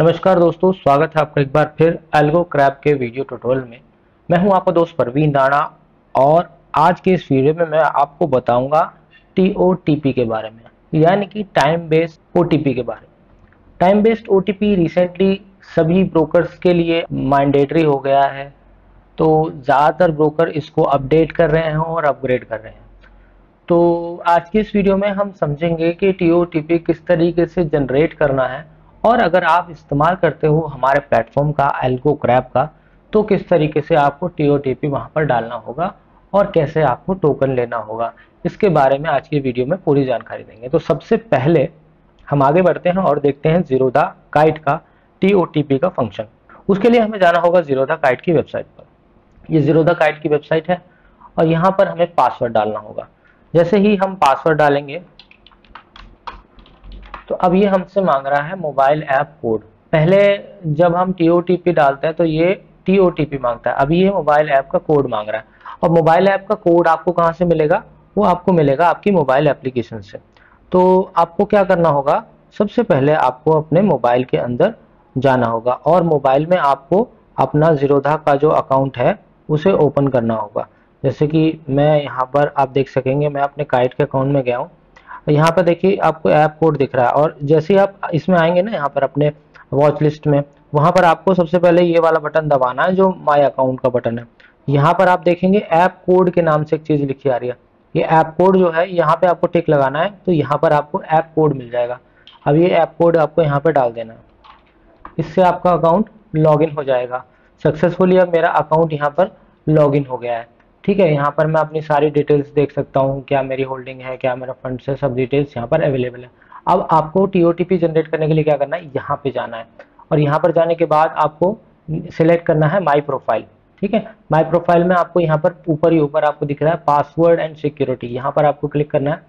नमस्कार दोस्तों, स्वागत है आपका एक बार फिर एल्गो क्रैप के वीडियो ट्यूटोरियल में। मैं हूँ आपका दोस्त परवीन राणा और आज के इस वीडियो में मैं आपको बताऊँगा टीओटीपी के बारे में, यानी कि टाइम बेस्ड ओटीपी के बारे में। टाइम बेस्ड ओटीपी रिसेंटली सभी ब्रोकर्स के लिए मैंडेटरी हो गया है तो ज़्यादातर ब्रोकर इसको अपडेट कर रहे हैं और अपग्रेड कर रहे हैं। तो आज की इस वीडियो में हम समझेंगे कि टी किस तरीके से जनरेट करना है और अगर आप इस्तेमाल करते हो हमारे प्लेटफॉर्म का एल्गो क्रैप का तो किस तरीके से आपको टी ओ टी पी वहाँ पर डालना होगा और कैसे आपको टोकन लेना होगा, इसके बारे में आज की वीडियो में पूरी जानकारी देंगे। तो सबसे पहले हम आगे बढ़ते हैं और देखते हैं जीरोदा काइट का टी ओ टी पी का फ़ंक्शन उसके लिए हमें जाना होगा जीरोदा काइट की वेबसाइट पर। ये जीरोदा काइट की वेबसाइट है और यहाँ पर हमें पासवर्ड डालना होगा। जैसे ही हम पासवर्ड डालेंगे तो अब ये हमसे मांग रहा है मोबाइल ऐप कोड। पहले जब हम टी ओ टी पी डालते हैं तो ये टी ओ टी पी माँगता है। अभी ये मोबाइल ऐप का कोड मांग रहा है। और मोबाइल ऐप का कोड आपको कहाँ से मिलेगा? वो आपको मिलेगा आपकी मोबाइल एप्लीकेशन से। तो आपको क्या करना होगा? सबसे पहले आपको अपने मोबाइल के अंदर जाना होगा और मोबाइल में आपको अपना जीरोधा का जो अकाउंट है, उसे ओपन करना होगा। जैसे कि मैं यहाँ पर आप देख सकेंगे, मैं अपने काइट के अकाउंट में गया हूँ। यहाँ पर देखिए आपको ऐप कोड दिख रहा है और जैसे ही आप इसमें आएँगे ना यहाँ पर अपने वॉच लिस्ट में, वहाँ पर आपको सबसे पहले ये वाला बटन दबाना है जो माई अकाउंट का बटन है। यहाँ पर आप देखेंगे ऐप कोड के नाम से एक चीज़ लिखी आ रही है। ये ऐप कोड जो है, यहाँ पे आपको टिक लगाना है तो यहाँ पर आपको ऐप कोड मिल जाएगा। अब ये ऐप कोड आपको यहाँ पे डाल देना है। इससे आपका अकाउंट लॉगिन हो जाएगा। सक्सेसफुली अब मेरा अकाउंट यहाँ पर लॉगिन हो गया है। ठीक है, यहाँ पर मैं अपनी सारी डिटेल्स देख सकता हूँ, क्या मेरी होल्डिंग है, क्या मेरा फंड है, सब डिटेल्स यहाँ पर अवेलेबल है। अब आपको टी ओ जनरेट करने के लिए क्या करना है? यहाँ पे जाना है। और यहाँ पर जाने के बाद आपको सिलेक्ट करना है माई प्रोफ़ाइल ठीक है? माई प्रोफ़ाइल में आपको यहाँ पर ऊपर ही ऊपर आपको दिख रहा है पासवर्ड एंड सिक्योरिटी यहाँ पर आपको क्लिक करना है।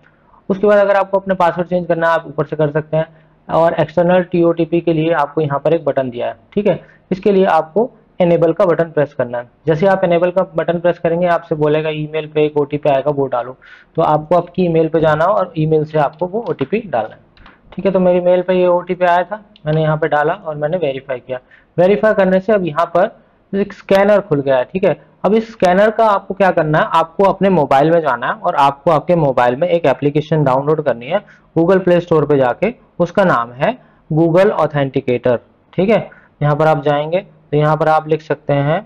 उसके बाद अगर आपको अपने पासवर्ड चेंज करना है, आप ऊपर से कर सकते हैं। और एक्सटर्नल टीओटीपी के लिए आपको यहाँ पर एक बटन दिया है, ठीक है? इसके लिए आपको एनेबल का बटन प्रेस करना है। जैसे आप एनेबल का बटन प्रेस करेंगे, आपसे बोलेगा ईमेल पे एक ओटीपी आएगा, वो डालो। तो आपको आपकी ईमेल पे जाना हो और ईमेल से आपको वो ओटीपी डालना है। ठीक है तो मेरी मेल पे ये ओटीपी आया था, मैंने यहाँ पे डाला और मैंने वेरीफाई किया। वेरीफाई करने से अब यहाँ पर एक स्कैनर खुल गया है, ठीक है? अब इस स्कैनर का आपको क्या करना है? आपको अपने मोबाइल में जाना है और आपको आपके मोबाइल में एक एप्लीकेशन डाउनलोड करनी है गूगल प्ले स्टोर पर जाके। उसका नाम है गूगल ऑथेंटिकेटर ठीक है? यहाँ पर आप जाएँगे तो यहाँ पर आप लिख सकते हैं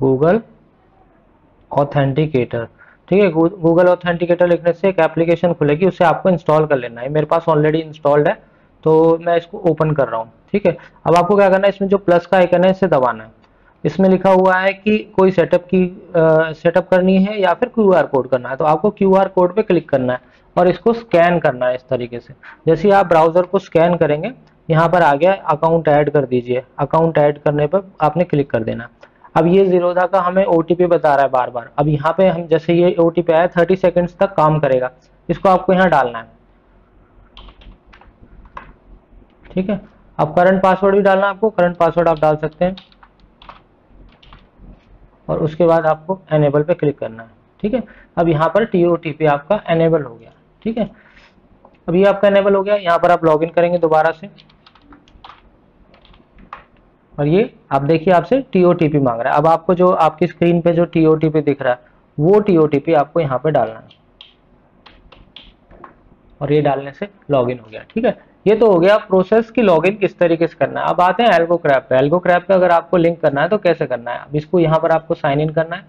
गूगल ऑथेंटिकेटर ठीक है गूगल ऑथेंटिकेटर लिखने से एक एप्लीकेशन खुलेगी, उसे आपको इंस्टॉल कर लेना है। मेरे पास ऑलरेडी इंस्टॉल्ड है तो मैं इसको ओपन कर रहा हूँ। ठीक है, अब आपको क्या करना है, इसमें जो प्लस का आइकन है, इसे दबाना है। इसमें लिखा हुआ है कि कोई सेटअप की सेटअप करनी है या फिर क्यूआर कोड करना है। तो आपको क्यूआर कोड पर क्लिक करना है और इसको स्कैन करना है इस तरीके से। जैसे आप ब्राउज़र को स्कैन करेंगे यहाँ पर आ गया अकाउंट ऐड कर दीजिए। अकाउंट ऐड करने पर आपने क्लिक कर देना। अब ये जीरोधा का हमें ओटीपी बता रहा है बार बार अब यहाँ पे हम, जैसे ये ओ आया थर्टी सेकेंड्स तक काम करेगा। इसको आपको यहाँ डालना है। ठीक है? अब करंट पासवर्ड भी डालना है आपको। करंट पासवर्ड आप डाल सकते हैं। और उसके बाद आपको एनेबल पे क्लिक करना है। ठीक है? अब यहाँ पर टी ओ आपका एनेबल हो गया। ठीक है? अब ये आपका एनेबल हो गया। यहाँ पर आप लॉगिन करेंगे दोबारा से। और ये आप देखिए आपसे टी मांग रहा है। अब आपको जो आपकी स्क्रीन पे जो टी दिख रहा है, वो टी आपको यहाँ पे डालना है। और ये डालने से लॉगिन हो गया, ठीक है? ये तो हो गया प्रोसेस की लॉगिन किस तरीके से करना है। अब आते हैं एल्गो क्रैप पे। एल्गो क्रैप पे अगर आपको लिंक करना है तो कैसे करना है? अब इसको यहाँ पर आपको साइन इन करना है।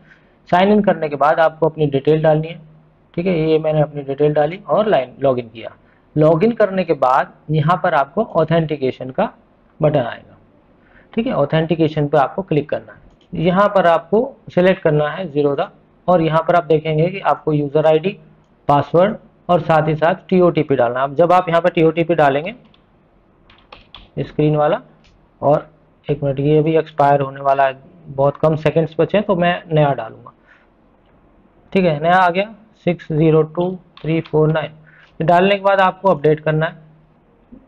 साइन इन करने के बाद आपको अपनी डिटेल डालनी है, ठीक है? ये मैंने अपनी डिटेल डाली और लाइन लॉगिन किया। लॉगिन करने के बाद यहाँ पर आपको ऑथेंटिकेशन का बटन आएगा। ठीक है? ऑथेंटिकेशन पे आपको क्लिक करना है। यहाँ पर आपको सिलेक्ट करना है जीरोदा और यहाँ पर आप देखेंगे कि आपको यूज़र आईडी पासवर्ड और साथ ही साथ टी ओ टी पी डालना अब जब आप यहाँ पर टी ओ टी पी डालेंगे स्क्रीन वाला, और एक मिनट, ये भी एक्सपायर होने वाला है, बहुत कम सेकंड्स बचे तो मैं नया डालूँगा। ठीक है? नया आ गया six zero two three four nine डालने के बाद आपको अपडेट करना है।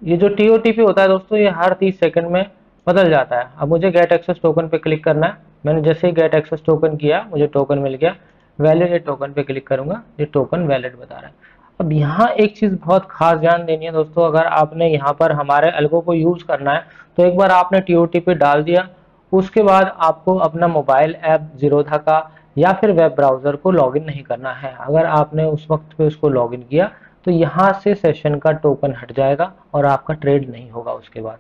ये जो टी ओ टी पी होता है दोस्तों, ये हर तीस सेकंड में बदल जाता है। अब मुझे गेट एक्सेस टोकन पे क्लिक करना है। मैंने जैसे ही गेट एक्सेस टोकन किया, मुझे टोकन मिल गया। वैलिड टोकन पे क्लिक करूँगा। ये टोकन वैलिड बता रहा है। अब यहाँ एक चीज़ बहुत खास ध्यान देनी है दोस्तों। अगर आपने यहाँ पर हमारे अलगो को यूज़ करना है तो एक बार आपने टी ओ डाल दिया। उसके बाद आपको अपना मोबाइल ऐप जीरोधा का या फिर वेब ब्राउज़र को लॉगिन नहीं करना है। अगर आपने उस वक्त पे उसको लॉगिन किया तो यहाँ से सेशन का टोकन हट जाएगा और आपका ट्रेड नहीं होगा उसके बाद।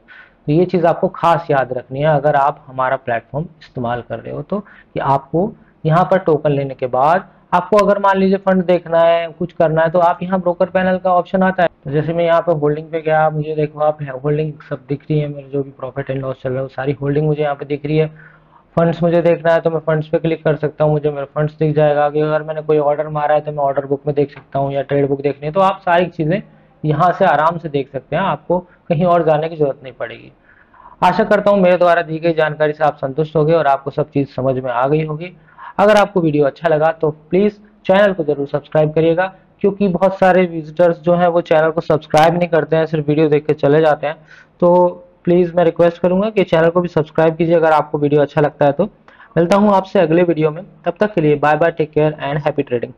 तो ये चीज़ आपको खास याद रखनी है, अगर आप हमारा प्लेटफॉर्म इस्तेमाल कर रहे हो तो कि आपको यहाँ पर टोकन लेने के बाद आपको अगर मान लीजिए फंड देखना है, कुछ करना है तो आप यहाँ ब्रोकर पैनल का ऑप्शन आता है। तो जैसे मैं यहाँ पे होल्डिंग पे गया, मुझे देखो आप होल्डिंग सब दिख रही है, मेरे जो भी प्रॉफिट एंड लॉस चल रहा है सारी होल्डिंग मुझे यहाँ पे दिख रही है। फंड्स मुझे देखना है तो मैं फंड्स पे क्लिक कर सकता हूँ, मुझे मेरा फंड्स दिख जाएगा। कि अगर मैंने कोई ऑर्डर मारा है तो मैं ऑर्डर बुक में देख सकता हूँ या ट्रेड बुक देखनी है तो आप सारी चीज़ें यहाँ से आराम से देख सकते हैं, आपको कहीं और जाने की ज़रूरत नहीं पड़ेगी। आशा करता हूँ मेरे द्वारा दी गई जानकारी से आप संतुष्ट हो गए और आपको सब चीज़ समझ में आ गई होगी। अगर आपको वीडियो अच्छा लगा तो प्लीज़ चैनल को ज़रूर सब्सक्राइब करिएगा, क्योंकि बहुत सारे विजिटर्स जो हैं वो चैनल को सब्सक्राइब नहीं करते हैं, सिर्फ़ वीडियो देख के चले जाते हैं। तो प्लीज़ मैं रिक्वेस्ट करूँगा कि चैनल को भी सब्सक्राइब कीजिए अगर आपको वीडियो अच्छा लगता है तो। मिलता हूँ आपसे अगले वीडियो में, तब तक के लिए bye bye take care and happy trading.